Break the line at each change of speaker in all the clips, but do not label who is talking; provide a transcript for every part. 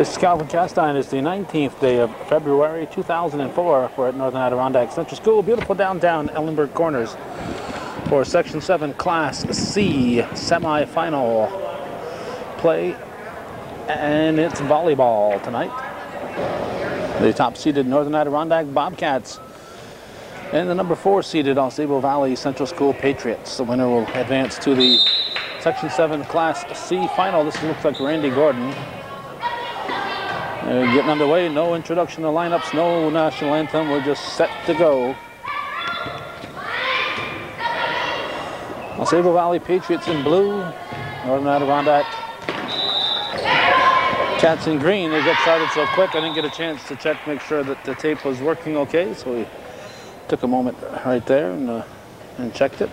This is Calvin Castine. It's the 19th day of February 2004. We're at Northern Adirondack Central School, beautiful downtown Ellenburg Corners for Section 7 Class C semifinal play. And it's volleyball tonight. The top seeded Northern Adirondack Bobcats and the number four seeded AuSable Valley Central School Patriots. The winner will advance to the Section 7 Class C final. This looks like Randy Gordon. Uh, getting underway, no introduction to lineups, no national anthem. We're just set to go. AuSable Valley Patriots in blue, Northern Adirondack Cats in green. They get started so quick, I didn't get a chance to check, make sure that the tape was working okay. So we took a moment right there and, uh, and checked it.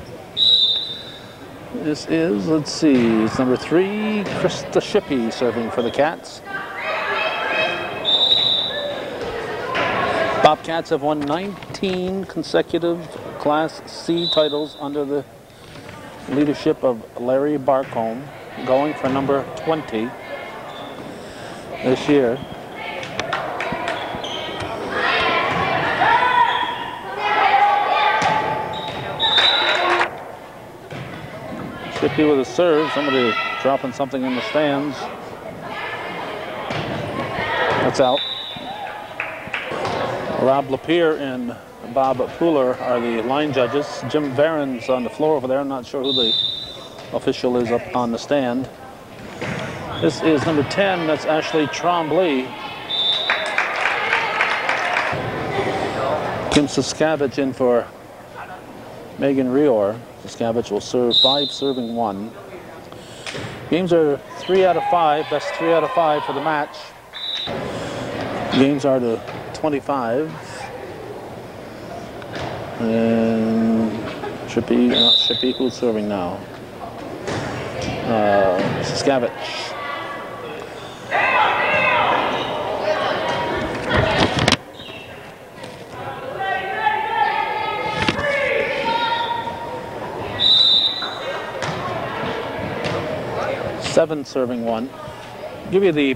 This is, let's see, it's number three, Krista Shippey serving for the Cats. Bobcats have won 19 consecutive Class C titles under the leadership of Larry Barcombe, going for number 20 this year. Shippey with a serve, somebody dropping something in the stands. That's out. Rob Lapierre and Bob Pooler are the line judges. Jim Varen's on the floor over there. I'm not sure who the official is up on the stand. This is number 10. That's Ashley Trombley. Kim Saskavich in for Megan Rior. Saskavich will serve five, serving one. Games are three out of five. Best three out of five for the match. Games are to 25. And Shippey, not Shippey, who's serving now? Uh, Saskavich. Seven serving one. Give you the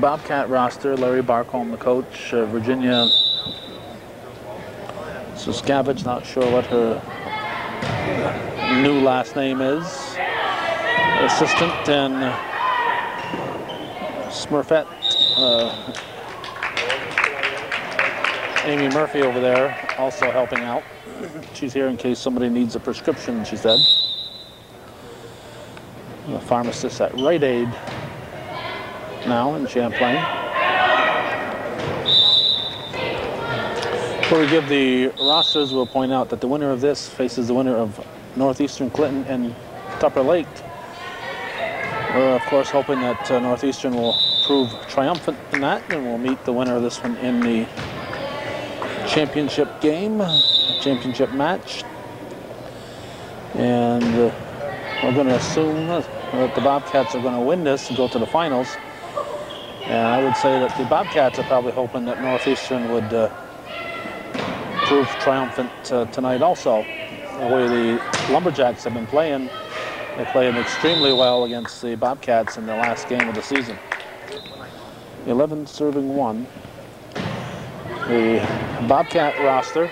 Bobcat roster, Larry Barcombe, the coach, uh, Virginia Saskavich, not sure what her new last name is. Assistant and Smurfette, uh, Amy Murphy over there, also helping out. She's here in case somebody needs a prescription, she said. The pharmacist at Rite Aid now in Champlain. Before we give the rosters, we'll point out that the winner of this faces the winner of Northeastern Clinton and Tupper Lake. We're of course hoping that uh, Northeastern will prove triumphant in that and we'll meet the winner of this one in the championship game, championship match. And uh, we're going to assume that the Bobcats are going to win this and go to the finals. And I would say that the Bobcats are probably hoping that Northeastern would uh, prove triumphant uh, tonight also. The way the Lumberjacks have been playing, they played extremely well against the Bobcats in the last game of the season. 11 serving one. The Bobcat roster,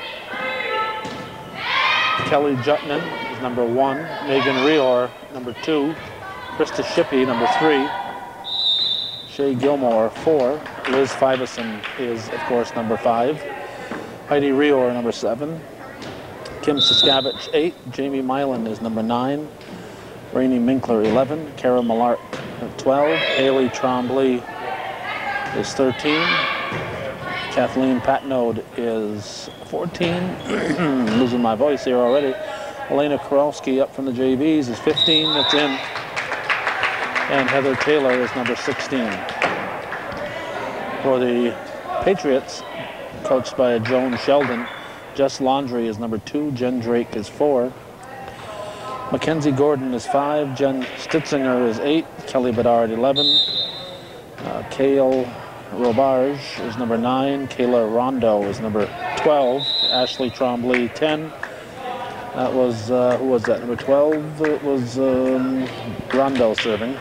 Kelly Jutman is number one, Megan Rior number two, Krista Shippey number three, Shay Gilmore, four. Liz Fiveson is, of course, number five. Heidi Rior, number seven. Kim Saskavich, eight. Jamie Mylan is number nine. Rainey Minkler, 11. Kara Millark, 12. Haley Trombley is 13. Kathleen Patnode is 14. Losing my voice here already. Elena Korowski up from the JVs is 15. That's in and Heather Taylor is number 16. For the Patriots, coached by Joan Sheldon, Jess Laundry is number two, Jen Drake is four, Mackenzie Gordon is five, Jen Stitzinger is eight, Kelly Bedard 11, uh, Kale Robarge is number nine, Kayla Rondo is number 12, Ashley Trombley 10, that was, uh, who was that, number 12? It was um, Rondo serving.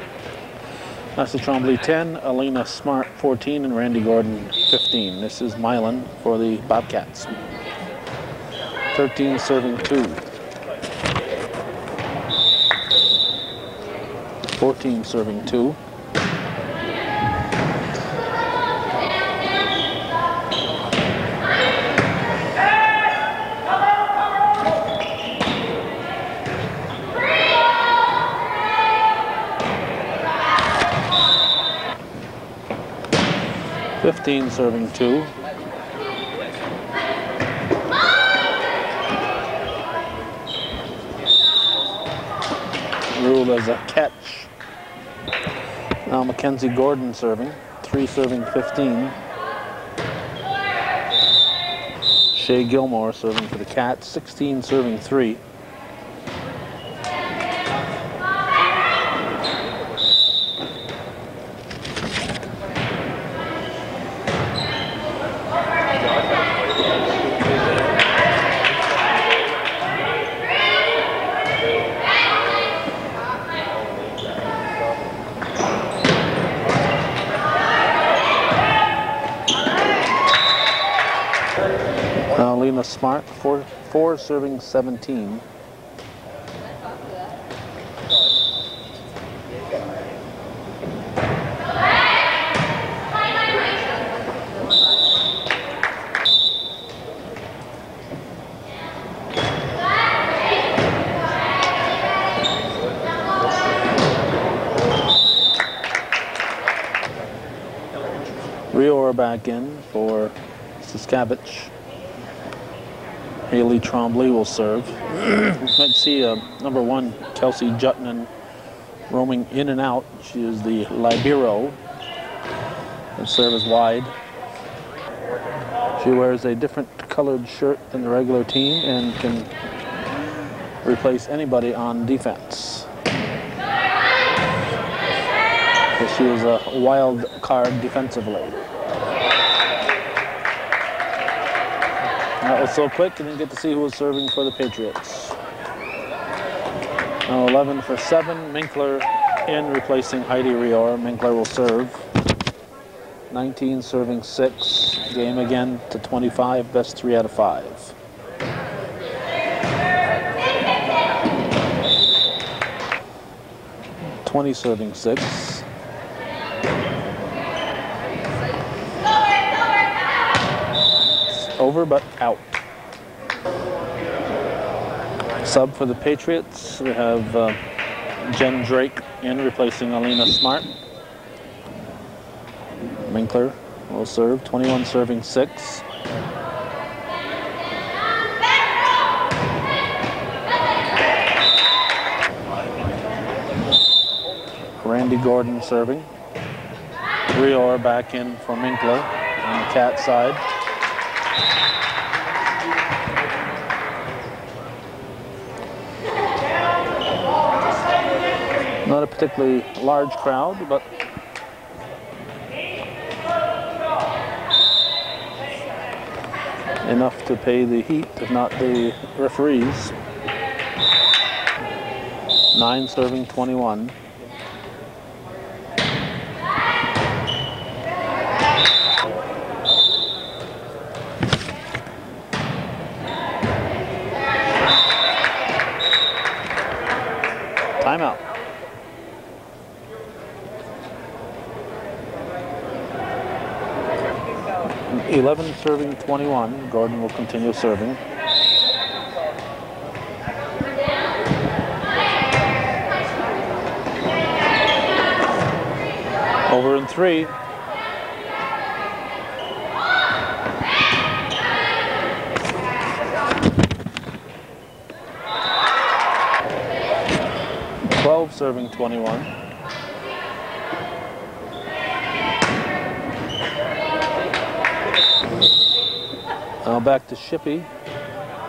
Master Trombley 10, Alina Smart 14, and Randy Gordon 15. This is Milan for the Bobcats. 13 serving 2. 14 serving 2. Fifteen serving two. Ruled as a catch. Now Mackenzie Gordon serving, three serving 15. Shea Gilmore serving for the Cats, 16 serving three. Now Lena Smart, four, four serving 17. Rior back in for Saskavich. Haley Trombley will serve. Might see uh, number one, Kelsey Jutnan, roaming in and out. She is the libero and serve is wide. She wears a different colored shirt than the regular team and can replace anybody on defense. So she is a wild card defensively. That was so quick, and didn't get to see who was serving for the Patriots. Now 11 for 7, Minkler in replacing Heidi Rior. Minkler will serve. 19 serving 6. Game again to 25, best 3 out of 5. Twenty serving six. Over but out. Sub for the Patriots, we have uh, Jen Drake in replacing Alina Smart. Minkler will serve, 21 serving 6. Randy Gordon serving. Rior back in for Minkler on the cat side. Not a particularly large crowd, but enough to pay the heat, if not the referees. Nine serving 21. Timeout. Eleven serving twenty-one. Gordon will continue serving. Over in three. Twelve serving twenty-one. Back to Shippey,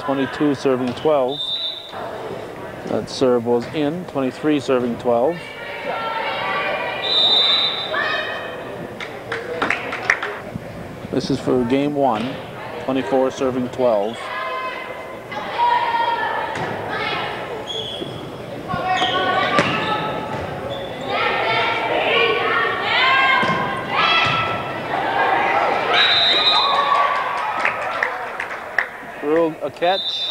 22 serving 12. That serve was in, 23 serving 12. This is for game one, 24 serving 12. Catch.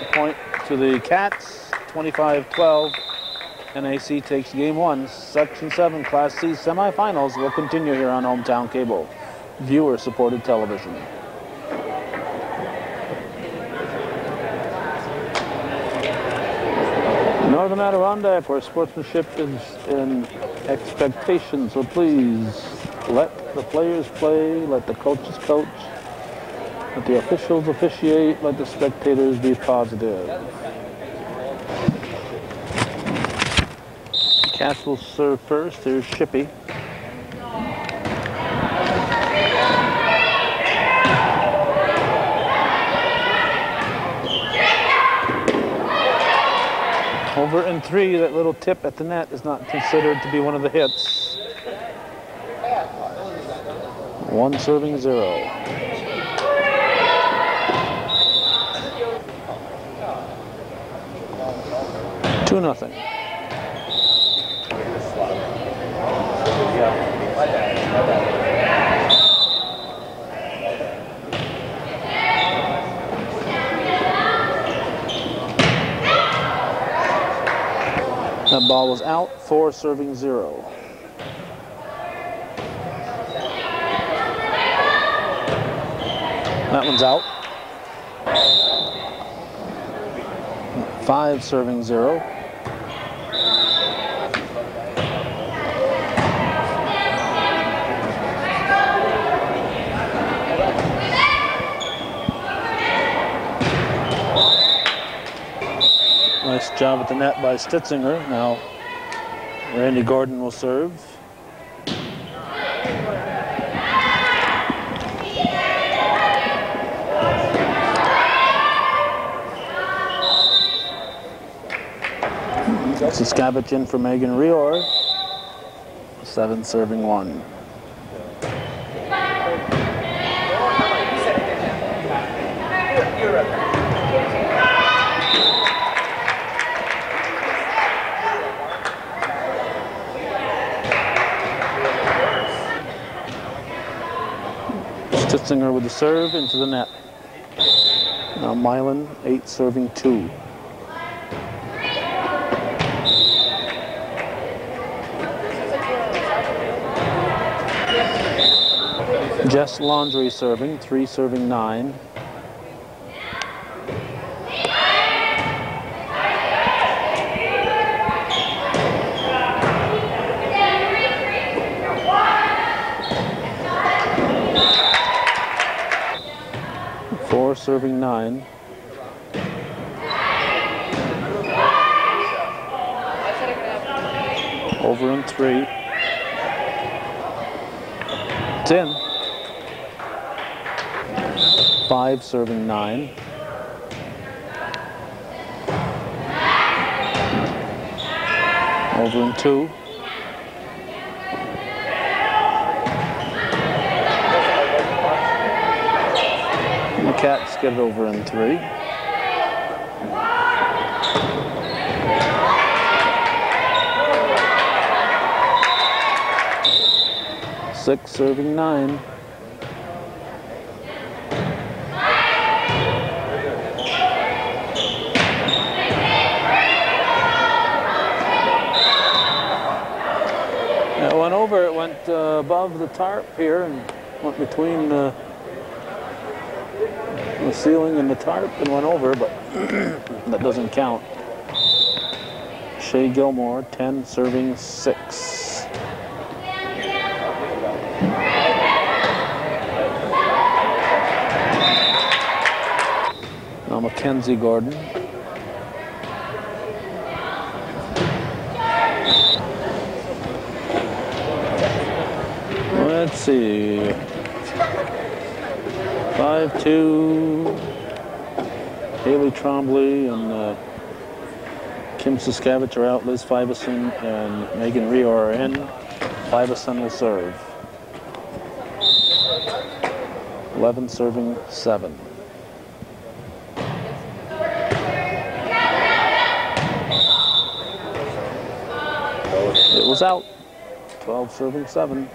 The point to the Cats, 25-12. NAC takes game one. Section 7 Class C semifinals will continue here on Hometown Cable, viewer-supported television. Northern Adirondack, where sportsmanship is in expectation. So please let the players play, let the coaches coach, let the officials officiate, let the spectators be positive. Castle serve first. There's Shippey. Over in three, that little tip at the net is not considered to be one of the hits. One serving zero. Two nothing. That ball was out, four serving zero. That one's out. Five serving zero. Nice job at the net by Stitzinger. Now Randy Gordon will serve. Saskavich in for Megan Rior. Seven serving one. Stitzinger with the serve into the net. Now Milan, eight serving two. Jess Laundry serving, three serving nine. Four serving nine. Over in three. Ten. Five serving nine. Over in two. And the Cats get it over in three. Six serving nine. It went over, it went uh, above the tarp here and went between uh, the ceiling and the tarp and went over, but that doesn't count. Shay Gilmore, 10 serving six. Now Mackenzie Gordon. Let's see. Five two. Haley Trombley and uh, Kim Saskavich are out. Liz Fiveson and Megan Rio are in. Fiveson will serve. 11 serving seven. It was out. 12 serving seven.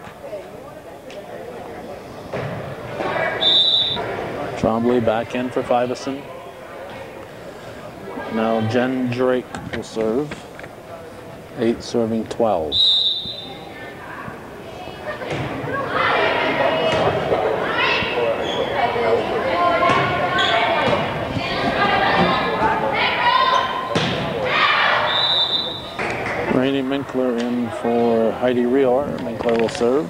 Trombley back in for Fiveson. Now Jen Drake will serve. Eight serving 12. Rainey Minkler in for Heidi Rior. Minkler will serve.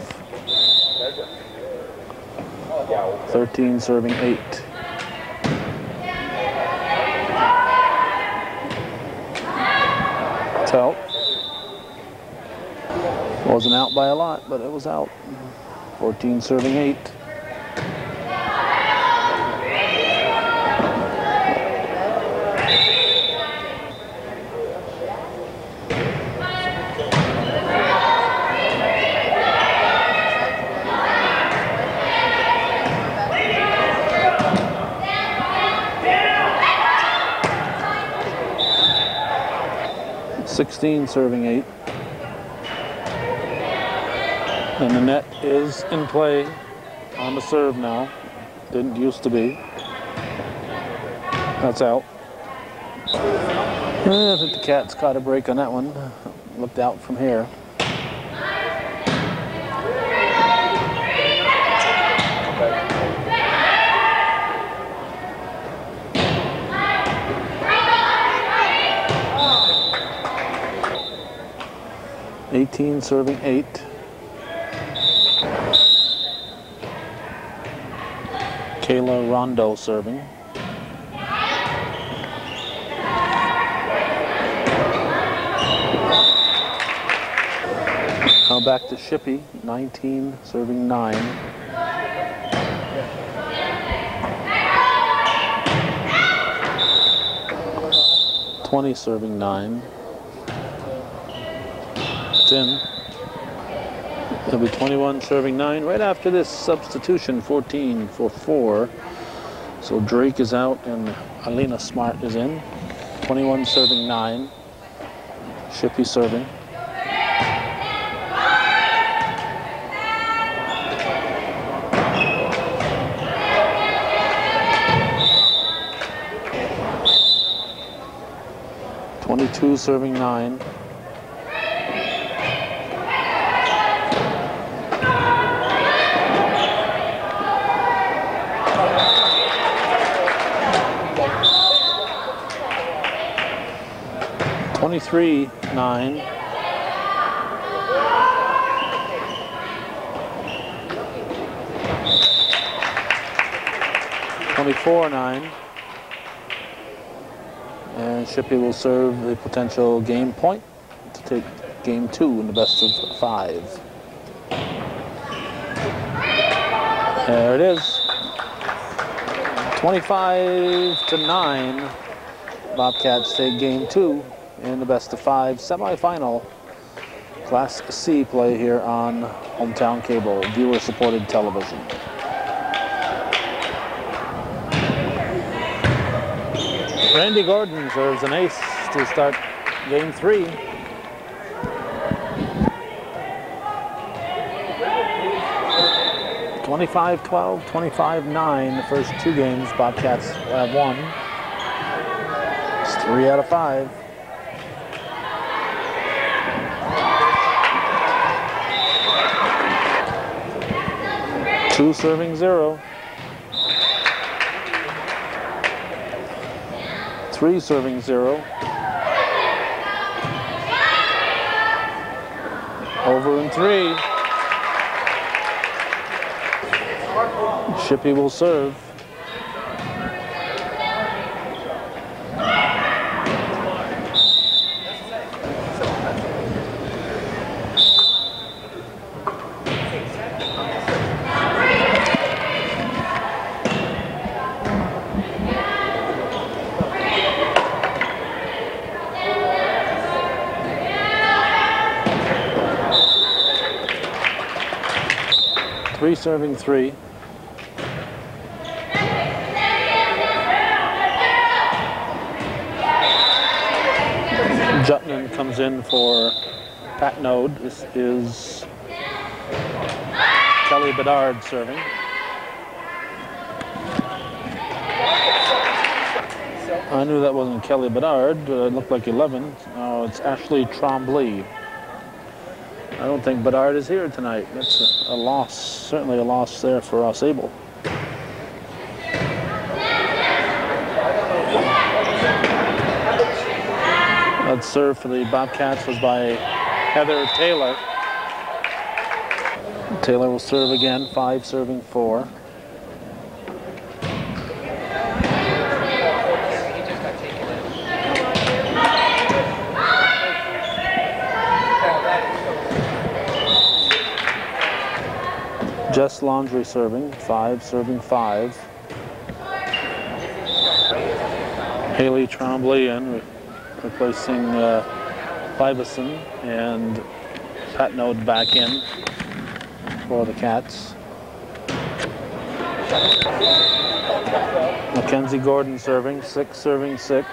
13 serving 8. Out. Wasn't out by a lot, but it was out. 14 serving 8. Sixteen serving eight. And the net is in play on the serve now. Didn't used to be. That's out. Eh, I think the Cats caught a break on that one. Looked out from here. Eighteen serving eight. Kayla Rondo serving. Now back to Shippey, 19 serving 9. Twenty serving nine. In. It'll be 21 serving 9 right after this substitution 14 for 4 so Drake is out and Alina Smart is in 21 serving 9 Shippey serving Twenty-two serving nine. 23 9. Twenty-four nine, and Shippey will serve the potential game point to take game two in the best of five. There it is. 25 to 9. Bobcats take game two in the best of five semifinal Class C play here on Hometown Cable, viewer supported television. Randy Gordon serves an ace to start game three. Twenty-five, 12, 25, 9, the first two games Bobcats have won. It's three out of five. Two serving zero. Three serving zero. Over and three. Shippey will serve. Three serving three. Jutman comes in for Patnode. This is Kelly Bedard serving. I knew that wasn't Kelly Bedard, but it looked like 11. Oh, it's Ashley Trombley. I don't think Bedard is here tonight. That's a, a loss, certainly a loss there for AuSable. That serve for the Bobcats was by Heather Taylor. Taylor will serve again, five serving four. Jess Laundry serving, five serving five. Haley Trombley in, re replacing uh, Fiveson, and Patnode back in for the Cats. Mackenzie Gordon serving, six serving six.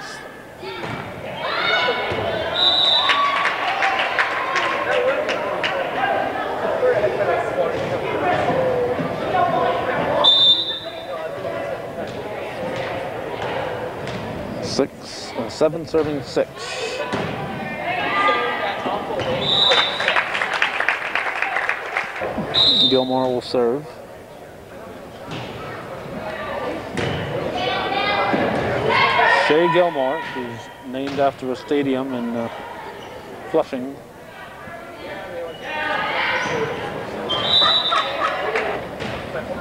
Six, uh, seven serving six. Gilmore will serve. Shay Gilmore, who's named after a stadium in uh, Flushing.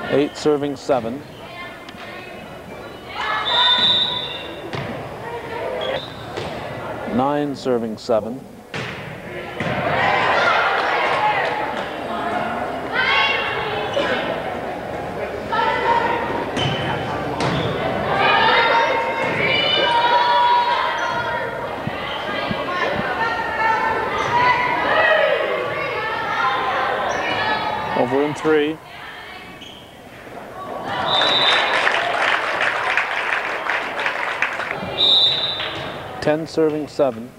Eight serving seven. Nine serving seven. Over in three. Ten serving seven.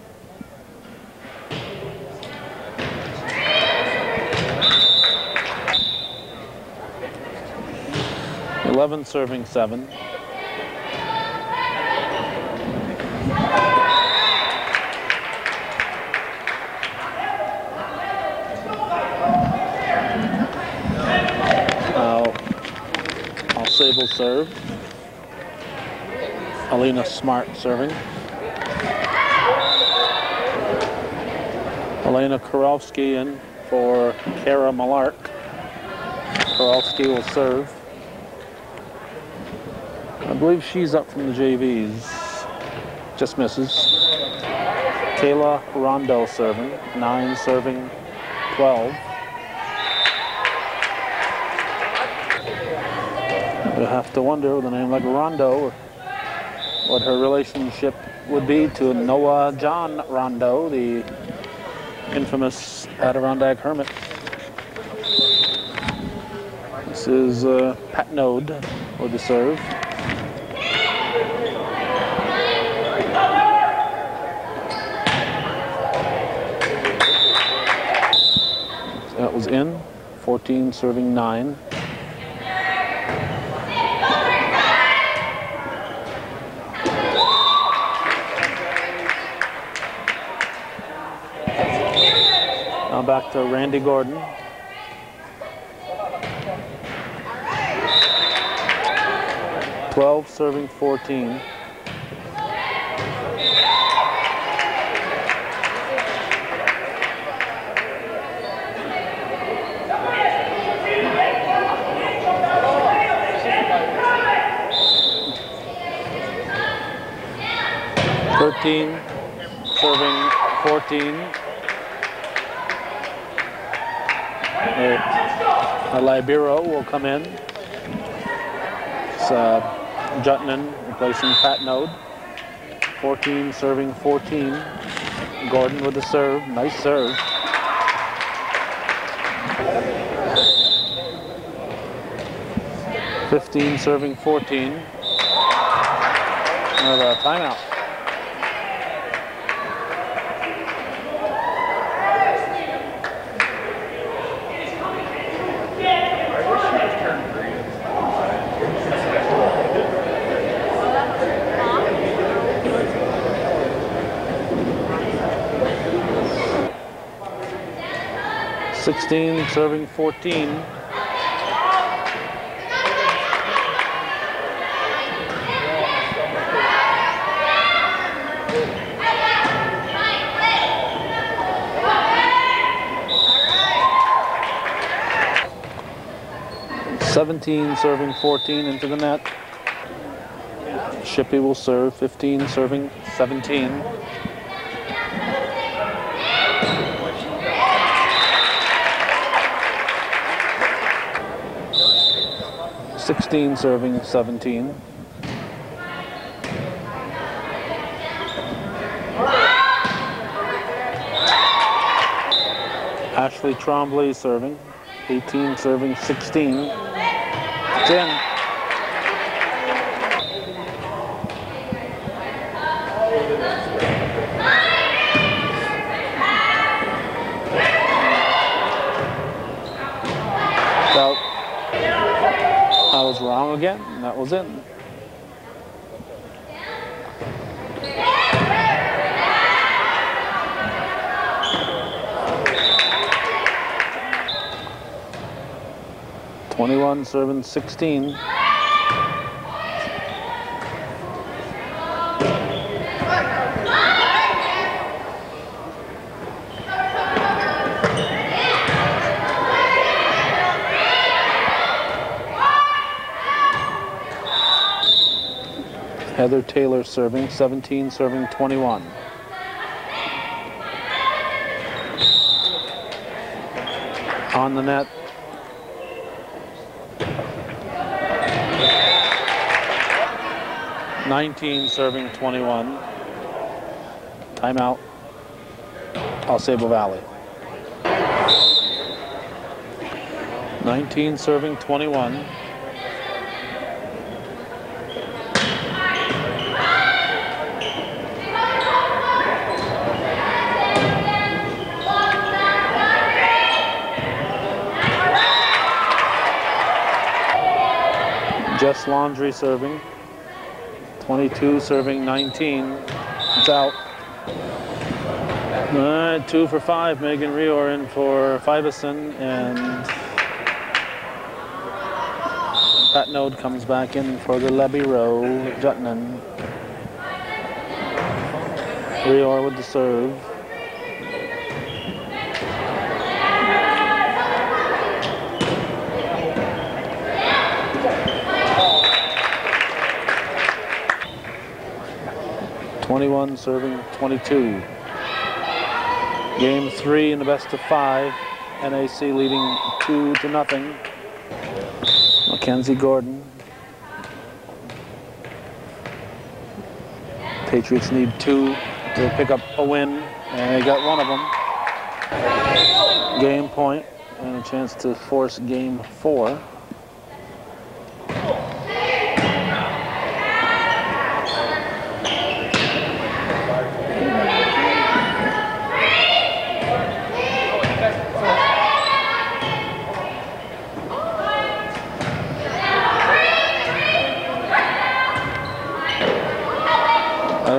Eleven serving seven. Sable serve. Alina Smart serving. Elena Karolski in for Kara Malark. Karolski will serve. I believe she's up from the JVs. Just misses. Kayla Rondo serving. Nine serving 12. You have to wonder with a name like Rondo what her relationship would be to Noah John Rondeau, the infamous Adirondack Hermit. This is uh, Patnode with the serve. That was in, 14 serving 9. Back to Randy Gordon. Twelve serving fourteen. Thirteen serving fourteen. A Libero will come in. It's uh, Jutnan replacing Patnode. 14 serving 14. Gordon with the serve. Nice serve. Fifteen serving 14. Another timeout. 16 serving 14. Seventeen serving 14 into the net. Shippey will serve 15 serving 17. 16 serving 17. Ashley Trombley serving, 18 serving 16. It's in. Again, and that was it. Twenty-one serving sixteen. Heather Taylor serving, 17 serving 21. On the net. Nineteen serving twenty-one. Timeout. AuSable Valley. 19 serving 21. Laundry serving. 22 serving 19. It's out. All right, two for five. Megan Rior in for Fiveson and Patnode comes back in for the libero. Jutnan. Rior with the serve. 21 serving 22. Game three in the best of five. NAC leading two to nothing. Mackenzie Gordon. Patriots need two to pick up a win, and they got one of them. Game point and a chance to force game four.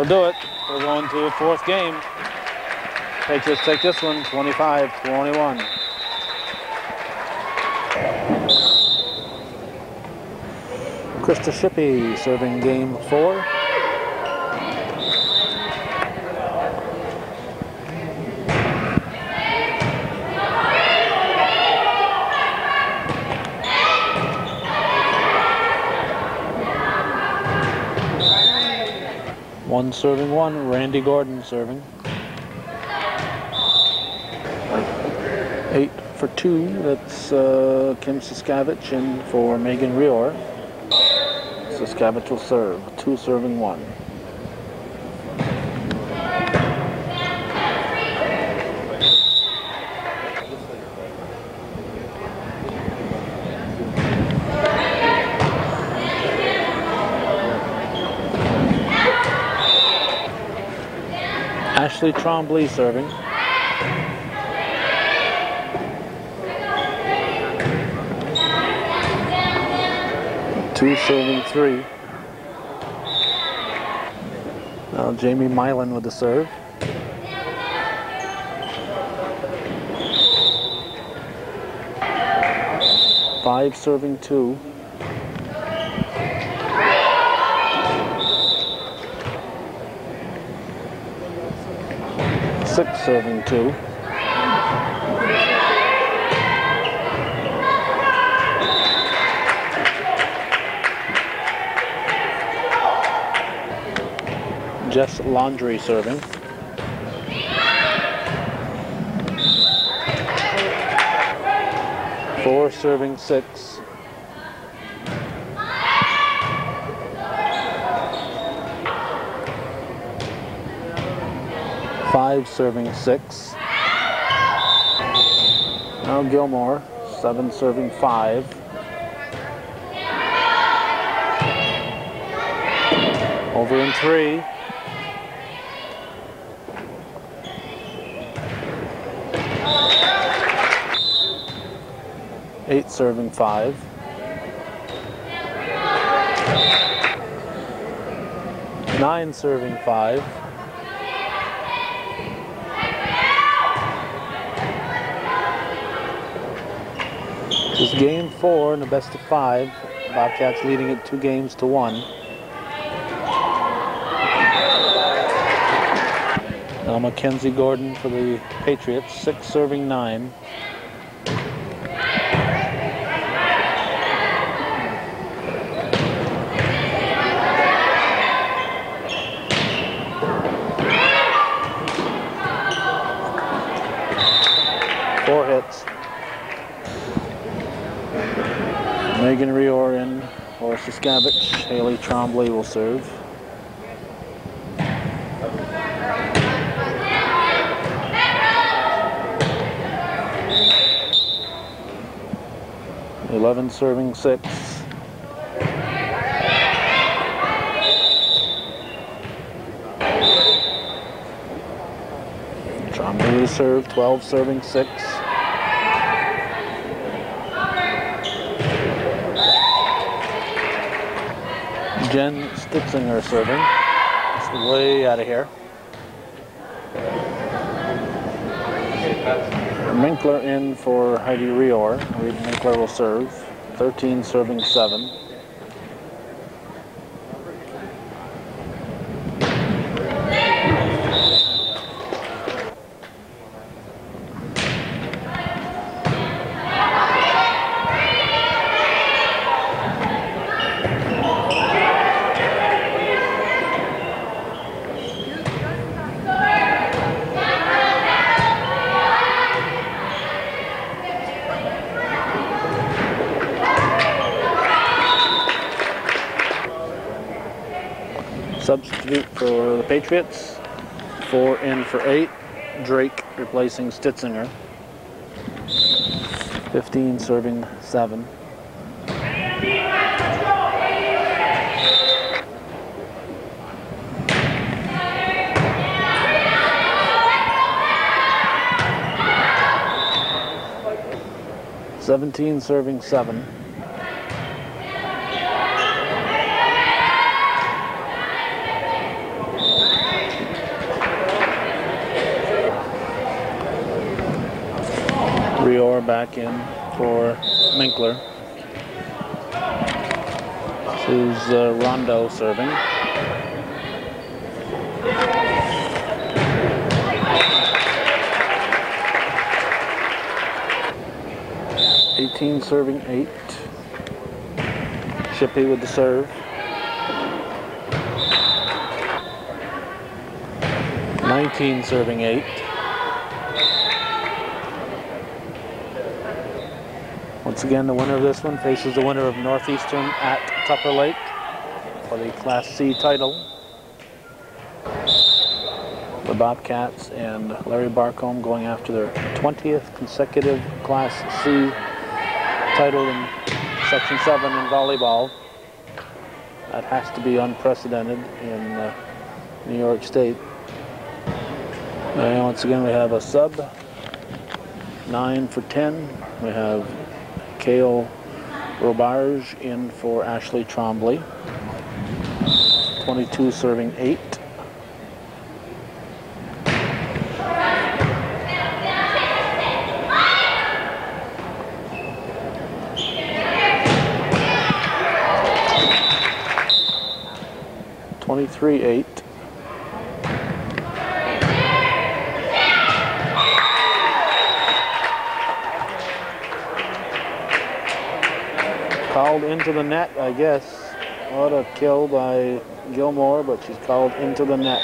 will do it. We're going to a fourth game. Patriots take this one, 25-21. Krista Shippey serving game four. One serving one, Randy Gordon serving. Eight for two, that's uh, Kim Siskavich and for Megan Rior. Siskavich will serve, two serving one. Ashley Trombley serving. Two serving three. Now Jamie Milan with the serve. Five serving two. Six serving two. Jess Laundry serving. Four serving six. Five serving six. Now Gilmore, seven serving five. Over in three. Eight serving five. Nine serving five. This is game four in the best of five. Bobcats leading it two games to one. Now Mackenzie Gordon for the Patriots, six serving nine. Four hits. Megan Rior in for Saskavich. Haley Trombley will serve. Eleven serving six. Trombley serve, 12 serving six. Jen Stitzinger serving. It's way out of here. Minkler in for Heidi Rior. Reed Minkler will serve. 13 serving 7. Substitute for the Patriots. Four in for eight. Drake replacing Stitzinger. 15 serving seven. Seventeen serving seven. Rior back in for Minkler. This is uh, Rondeau serving. Eighteen serving eight. Shippey with the serve. Nineteen serving eight. Again, the winner of this one faces the winner of Northeastern at Tupper Lake for the Class C title. The Bobcats and Larry Barcombe going after their 20th consecutive Class C title in Section 7 in volleyball. That has to be unprecedented in uh, New York State. And once again, we have a sub, 9 for 10. We have Kale Robarge in for Ashley Trombley. 22 serving 8. Twenty-three eight. Into the net, I guess. What a kill by Gilmore, but she's called into the net.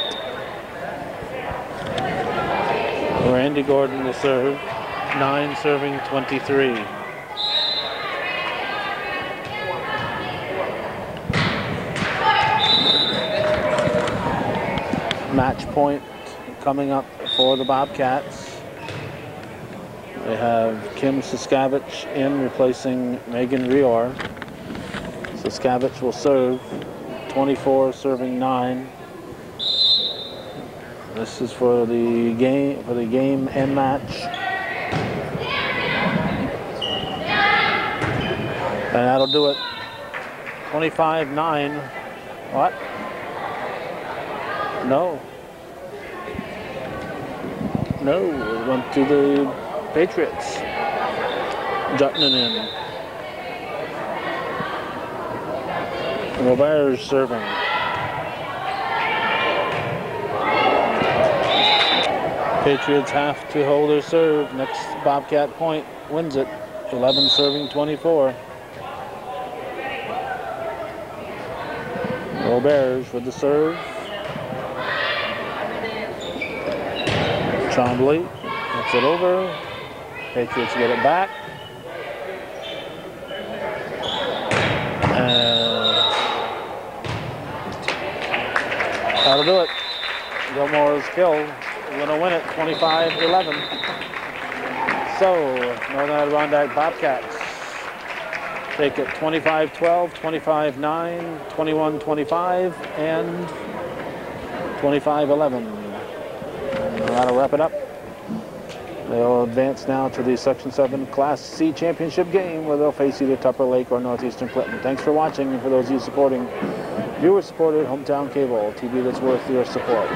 Randy Gordon will serve. Nine serving 23. Match point coming up for the Bobcats. They have Kim Siskavich in replacing Megan Rior. Siskavich will serve. 24 serving 9. This is for the game for the game and match. And that'll do it. 25-9. What? No. No, it went to the Patriots. Jutton in. Robert serving. Patriots have to hold their serve. Next Bobcat point wins it. 11 serving 24. Roberge with the serve. Trombley gets it over. Patriots get it back. That'll do it. Gilmore's kill to win it 25-11. So, Northern Adirondack Bobcats take it 25-12, 25-9, 21-25, and 25-11. That'll wrap it up. They'll advance now to the Section 7 Class C Championship game where they'll face either Tupper Lake or Northeastern Clinton. Thanks for watching and for those of you supporting viewer-supported hometown cable, TV that's worth your support.